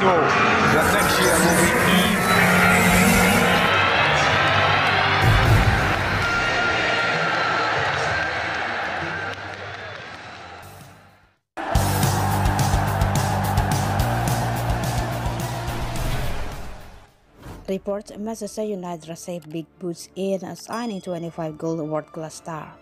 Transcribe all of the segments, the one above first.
that next year will be. Reports Manchester United received big boosts in signing 25 goal world-class star.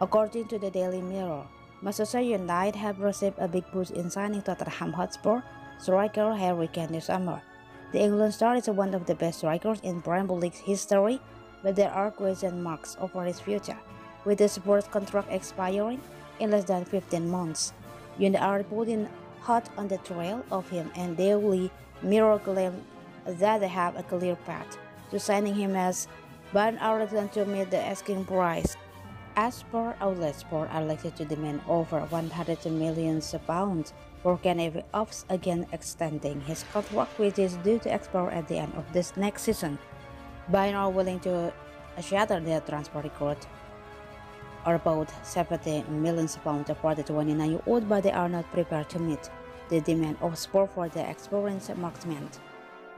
According to the Daily Mirror, Manchester United have received a big boost in signing Tottenham Hotspur striker Harry Kane this summer. The England star is one of the best strikers in Premier League history, but there are question marks over his future, with his Spurs contract expiring in less than 15 months. United are putting hot on the trail of him and Daily Mirror claim that they have a clear path to signing him as but are to meet the asking price. As per outlets, Spurs are likely to demand over 100 million pounds for he opts again extending his contract which is due to expire at the end of this next season. Bayern are willing to shatter their transfer record or about 70 million pounds for the 29-year-old but they are not prepared to meet the demand of Spurs for the experienced marksman.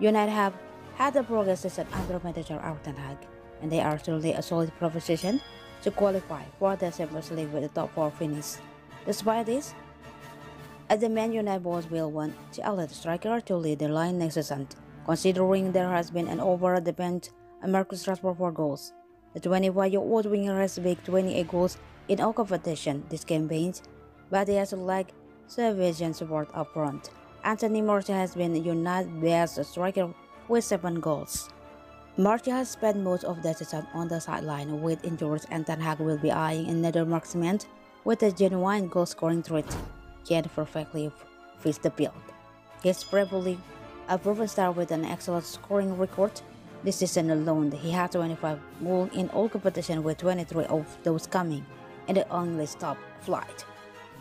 United have had a progress season under manager Erik ten Hag, and they are truly a solid proposition to qualify for the Champions League with a top four finish. Despite this, as the Man United boss will want to allow the striker to lead the line next season, considering there has been an over-dependent on Marcus Rashford for goals. The 25-year-old winger has bagged 28 goals in all competition this campaign, but he has lacked sufficient support up front. Anthony Martial has been United's best striker with 7 goals. Martial has spent most of the season on the sideline with injuries and Ten Hag will be eyeing another marksman with a genuine goal-scoring threat, yet perfectly fits the bill. He's probably a proven star with an excellent scoring record. This season alone, he had 25 goals in all competition with 23 of those coming in the English top flight.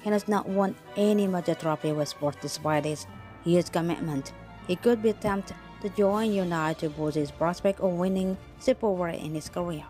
He has not won any major trophy with Spurs despite his huge commitment. He could be tempted to join United boost his prospect of winning Bowl in his career.